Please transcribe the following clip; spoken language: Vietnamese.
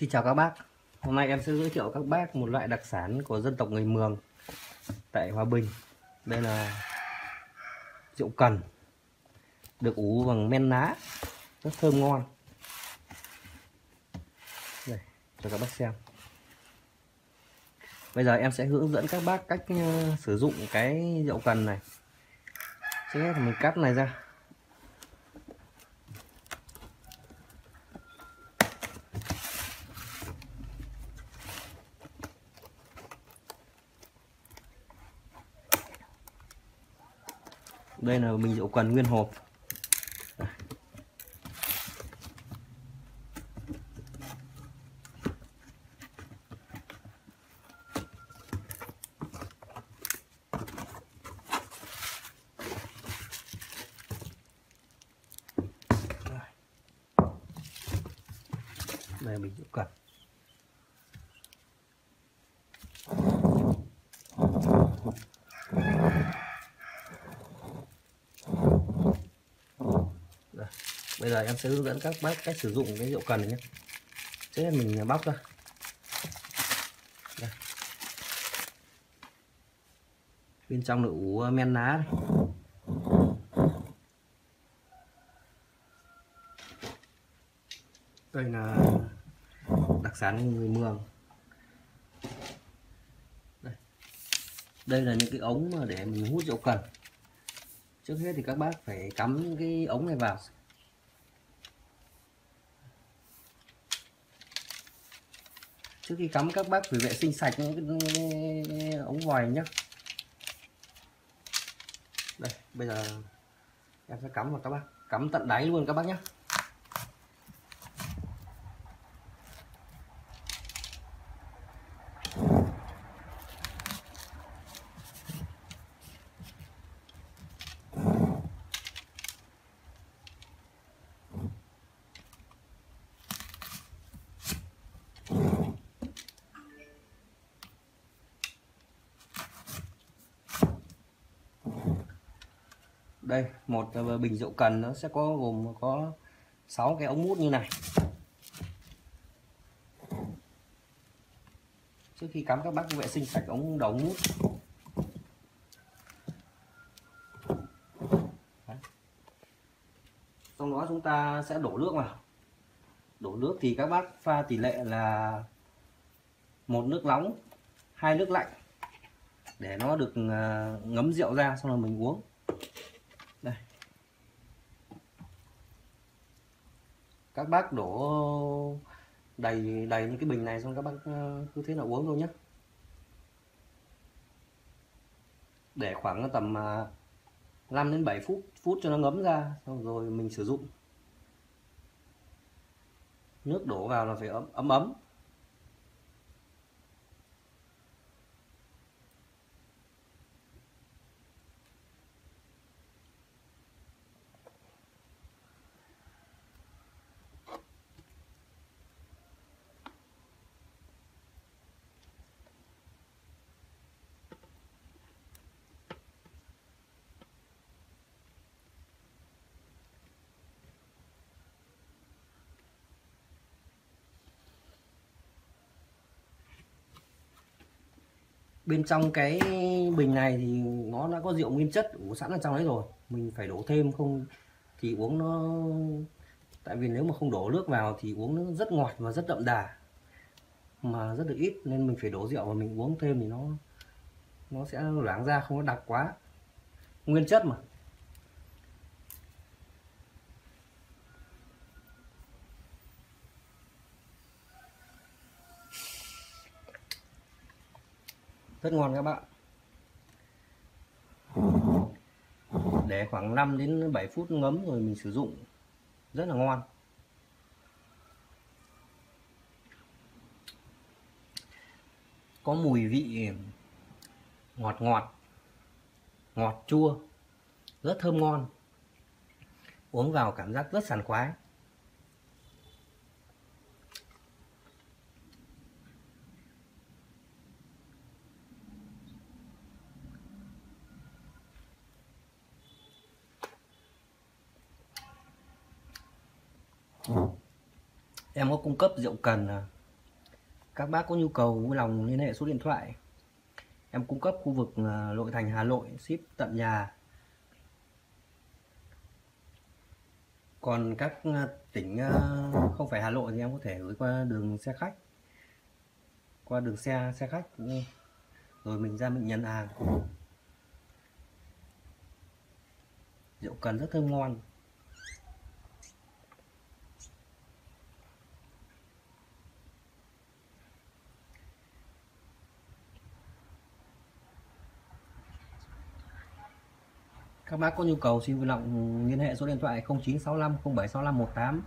Xin chào các bác. Hôm nay em sẽ giới thiệu các bác một loại đặc sản của dân tộc người Mường Tại Hòa Bình. Đây là rượu cần Được ủ bằng men ná Rất thơm ngon. Đây, cho các bác xem. Bây giờ em sẽ hướng dẫn các bác cách ờ, sử dụng cái rượu cần này. Trước hết mình cắt này ra. Đây là bình rượu cần nguyên hộp. Đây là bình rượu cần. Bây giờ em sẽ hướng dẫn các bác cách sử dụng cái rượu cần này nhé trước hết mình bóc ra Đây. bên trong là ủ ờ, men ná này. đây là đặc sản người mường đây. đây là những cái ống mà để mình hút rượu cần trước hết thì các bác phải cắm cái ống này vào trước khi cắm các bác phải vệ sinh sạch những cái ống vòi nhé đây, bây giờ em sẽ cắm vào các bác. Cắm tận đáy luôn các bác nhé đây, một bình rượu cần nó sẽ có gồm có 6 cái ống mút như này. Trước khi cắm các bác vệ sinh sạch ống đầu mút sau đó chúng ta sẽ đổ nước vào. Đổ nước thì các bác pha tỷ lệ là một nước nóng, hai nước lạnh. Để nó được ờ, ngấm rượu ra, xong rồi mình uống. Các bác đổ đầy đầy những cái bình này xong các bác ờ, cứ thế là uống thôi nhé để khoảng tầm à, 5 đến 7 phút phút cho nó ngấm ra, xong rồi mình sử dụng. Nước đổ vào là phải ấm ấm ấm. Bên trong cái bình này thì nó đã có rượu nguyên chất của sẵn ở trong đấy rồi. Mình phải đổ thêm, không thì uống nó, tại vì nếu mà không đổ nước vào thì uống nó rất ngọt và rất đậm đà, mà rất được ít, nên mình phải đổ rượu và mình uống thêm thì nó nó sẽ loãng ra, không có đặc quá. Nguyên chất mà. Rất ngon các bạn. Để khoảng 5 đến 7 phút ngấm rồi mình sử dụng. Rất là ngon. Có mùi vị ngọt ngọt ngọt chua, rất thơm ngon. Uống vào cảm giác rất sảng khoái. Em có cung cấp rượu cần các bác có nhu cầu vui lòng liên hệ số điện thoại. Em cung cấp khu vực ờ, nội thành Hà Nội ship tận nhà. Còn các ờ, tỉnh ờ, không phải Hà Nội thì em có thể gửi qua đường xe khách. Qua đường xe xe khách. Rồi mình ra mình nhận hàng. Rượu cần rất thơm ngon các bác có nhu cầu xin vui lòng liên hệ số điện thoại 0965 076518